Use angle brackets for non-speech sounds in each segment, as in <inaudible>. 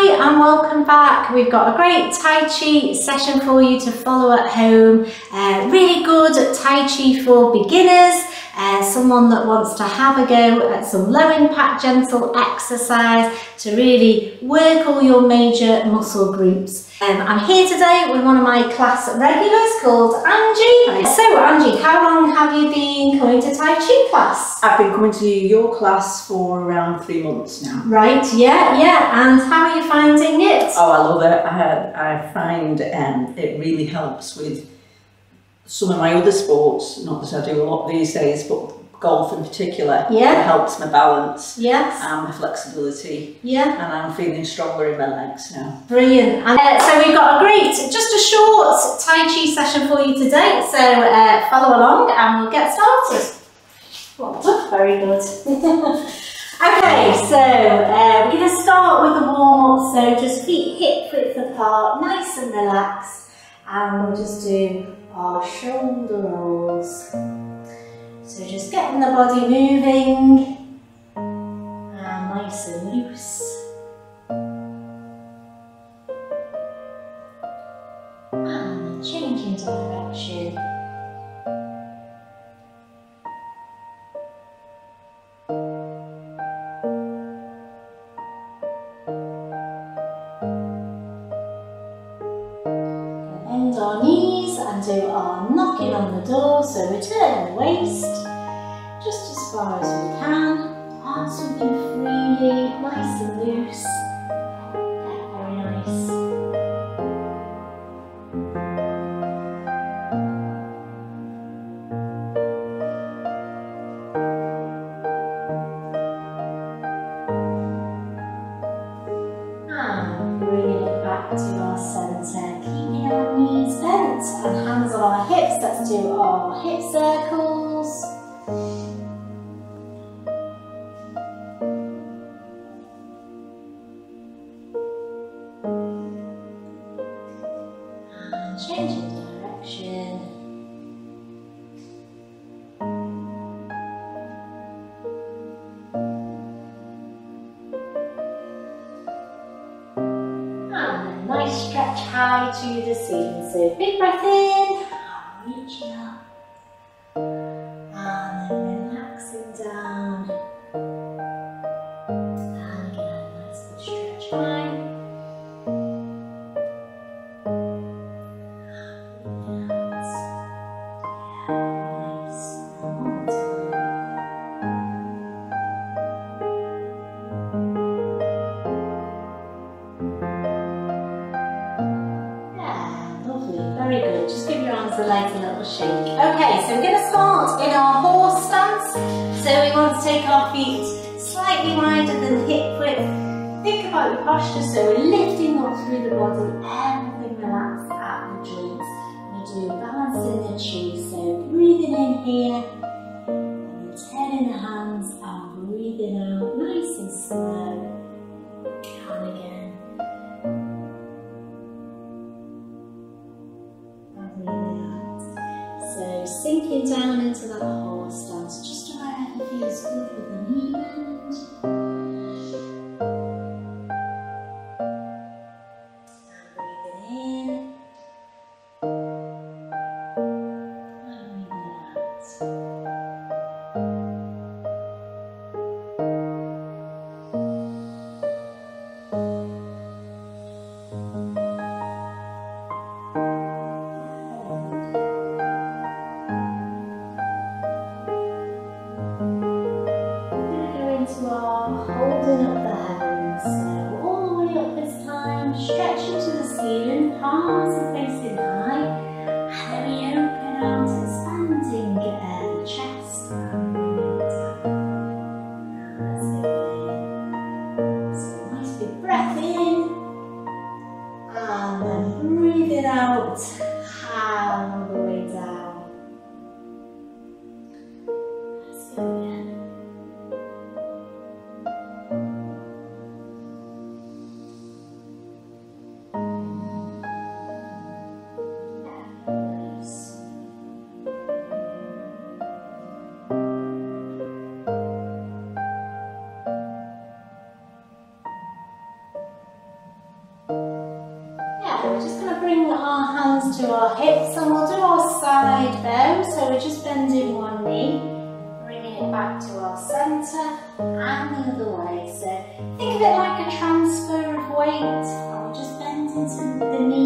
Hi and welcome back. We've got a great Tai Chi session for you to follow at home. Uh, really good Tai Chi for beginners, uh, someone that wants to have a go at some low impact gentle exercise to really work all your major muscle groups. Um, I'm here today with one of my class regulars called Angie. So Angie, how long have you been coming to Tai Chi class? I've been coming to your class for around three months now. Right, yeah, yeah. And how are you finding it? Oh, I love it. I, I find um, it really helps with some of my other sports, not that I do a lot these days, but golf in particular. Yeah. It helps my balance Yes. and my flexibility Yeah. and I'm feeling stronger in my legs now. Brilliant. And, uh, so we've got a great, just a short Tai Chi session for you today. So uh, follow along and we'll get started. Well done. Very good. <laughs> okay, so uh, we're going to start with a warm up. So just feet hip width apart, nice and relaxed. And we'll just do our shoulder rolls. So just getting the body moving and nice and loose. So we turn the waist just as far as we can. Arms moving freely, nice and loose. To the ceiling. So big breath in, posture, so we're lifting up through the body, everything relaxed at the joints. We do balancing the chi, so breathing in here, we're just bending one knee, bringing it back to our centre and the other way. So think of it like a transfer of weight. I'll just bend into the knee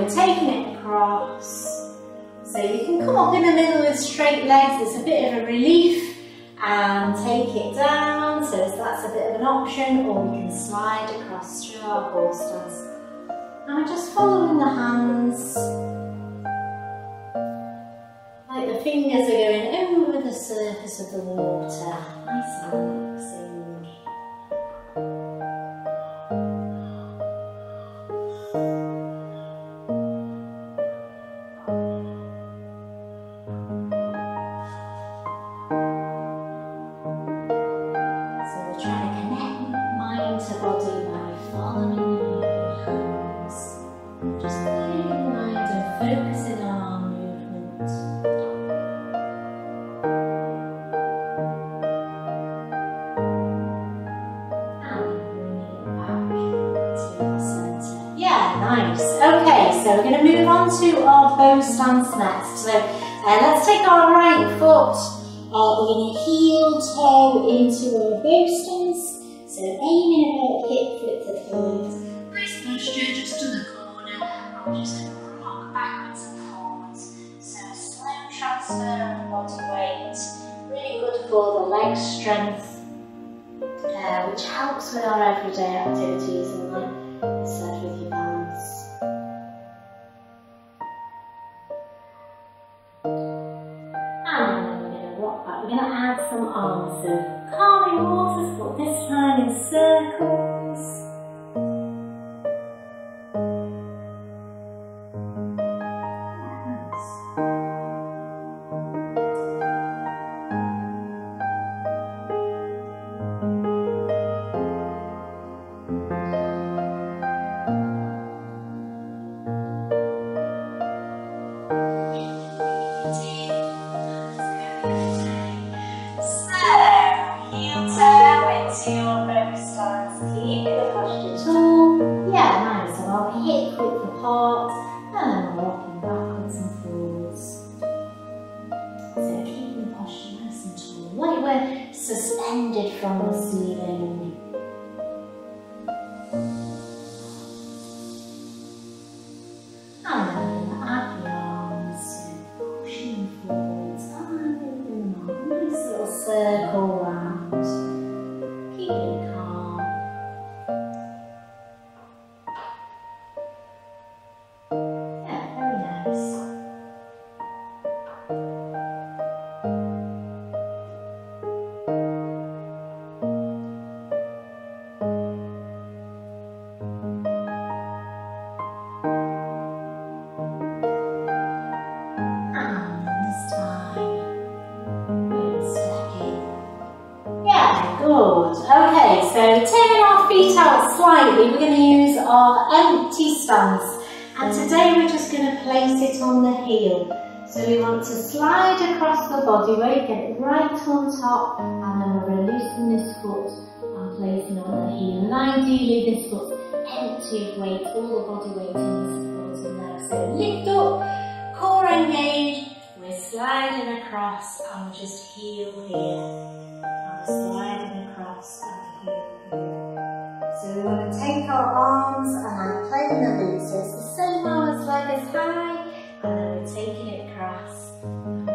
we're taking it across. So you can come up in the middle with straight legs. It's a bit of a relief. And take it down. So that's a bit of an option. Or we can slide across through our stance. And we're just following the hands. Like the fingers are going over the surface of the water. Nice and relaxing. Stance next. So uh, let's take our right foot uh, we're going to heel toe into our bow stance. So aiming about hip flip the toes. Nice posture just to the corner. We're just going to rock backwards and forwards. So a slow transfer of body weight. Really good for the leg strength. Uh, which helps with our everyday activities So calming waters, but this time in circles. Suspended from the ceiling. We're going to use our empty stance. And mm. today we're just going to place it on the heel. So we want to slide across the body weight, get it right on top, and then we're releasing this foot and placing it on the heel. And ideally this foot's empty of weight, all the body weight in the supporting leg. So lift up, core engaged, we're sliding across and we just heel here. And we're sliding across and heel we want to take our arms and playing the lute. So it's the same arm as leg as high, and then we're taking it across.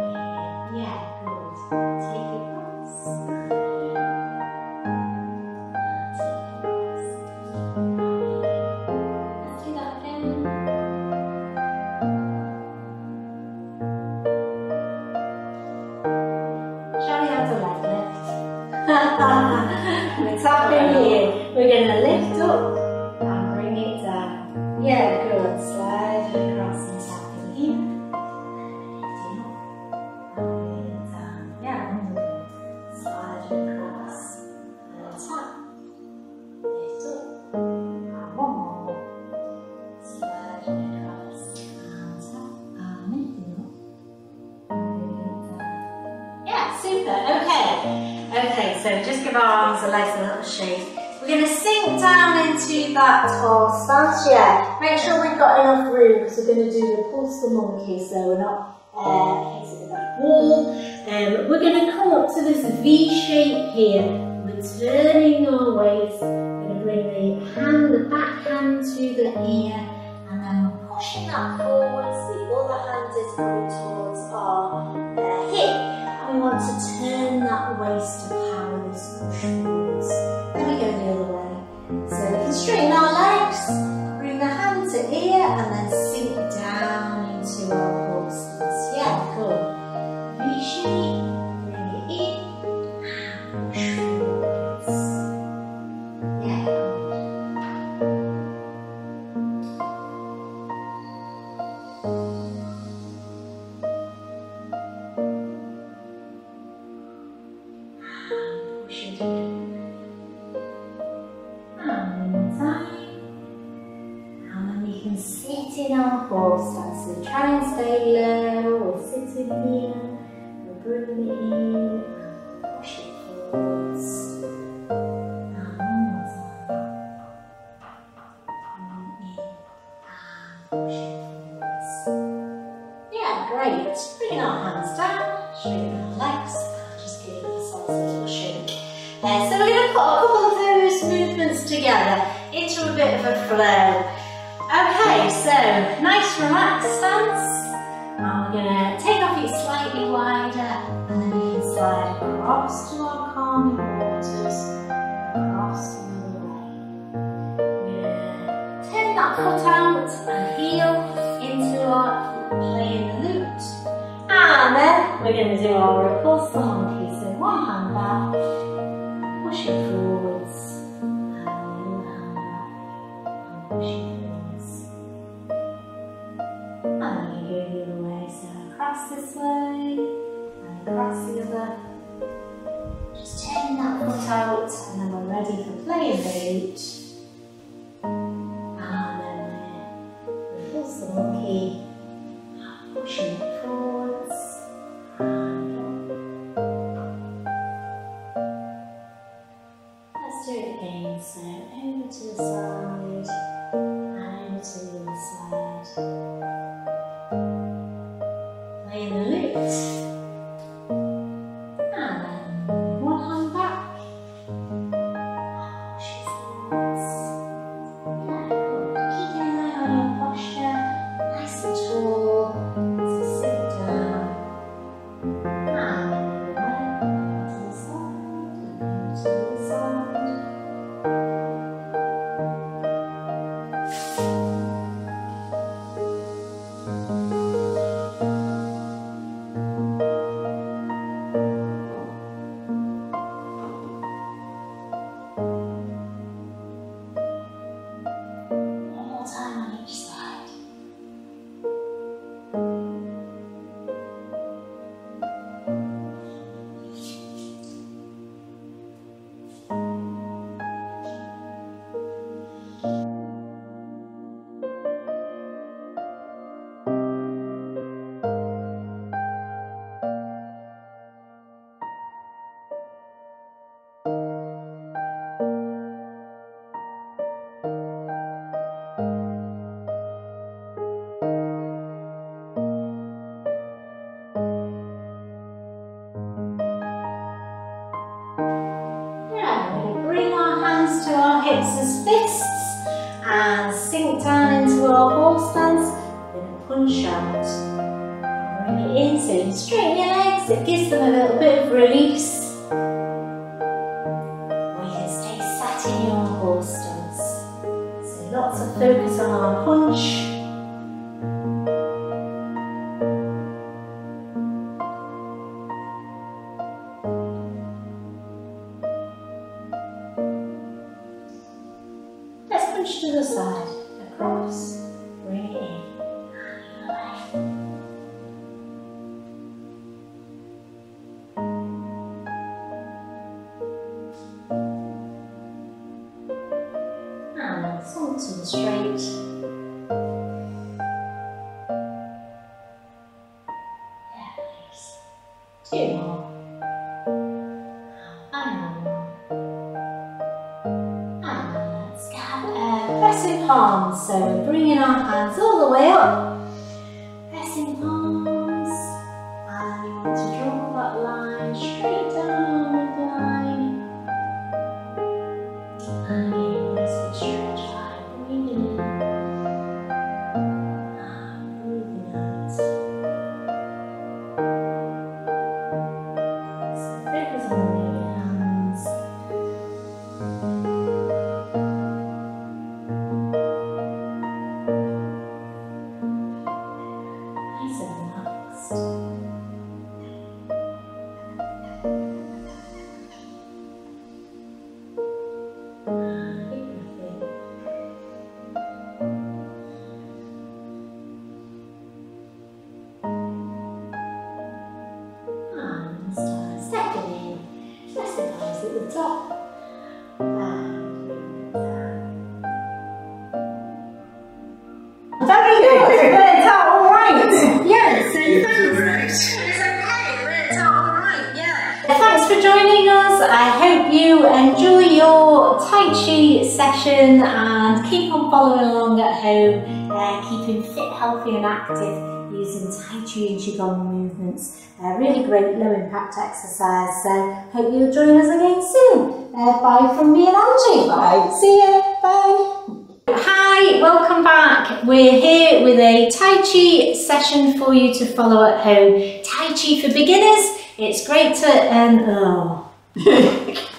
So arms and legs a little shake. We're going to sink down into that tall stance. Yeah, make sure we've got enough room because we're going to do the repulse monkey so we're not uh, hitting the back wall. Um, we're going to come up to this V shape here. We're turning our waist. We're going to bring the hand, the back hand to the ear and then we're pushing that forwards. The other hand is coming towards our uh, hip we want to turn that waist to power this forwards. Then we go the other way. So we can straighten our legs, bring the hand to ear and then sink down one more time. Bring it in. And push it forwards. Yeah, great. Bring our hands down. Straighten our legs. Just give ourselves a little shake. Uh, so we're going to put a couple of those movements together into a bit of a flow. Okay, so nice relaxed stance. And we're going to take our feet slightly wider and then we can slide across to our calming waters, across the other way. We're turn that foot out and heel into our playing the lute. And then we're going to do our repulse the monkey. So one hand back, push it forwards, and the other hand back, push it forwards. This way, and across the other. Just turn that foot out, and then we're ready for playing lute. And then uh, we repulse the monkey, punch out. Bring it in so you straighten your legs. It gives them a little bit of release. We can stay sat in your horse stance. So lots of focus on our punch. So bringing our hands all the way up. Pressing palms. And you want to draw that line straight down Tai Chi session and keep on following along at home, uh, keeping fit, healthy, and active using Tai Chi and Qigong movements. A really great low impact exercise. So, hope you'll join us again soon. Uh, bye from me and Angie. Bye. See you. Bye. Hi, welcome back. We're here with a Tai Chi session for you to follow at home. Tai Chi for beginners. It's great to, um, oh. <laughs>